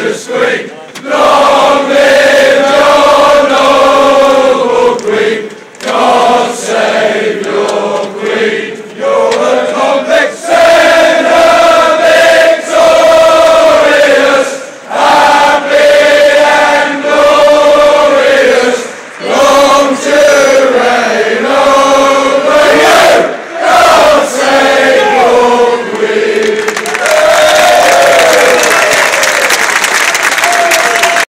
gracious Queen, long live your noble Queen, God save your Queen. You're a convict sinner, victorious, happy and glorious, long to reign.